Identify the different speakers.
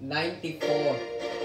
Speaker 1: 94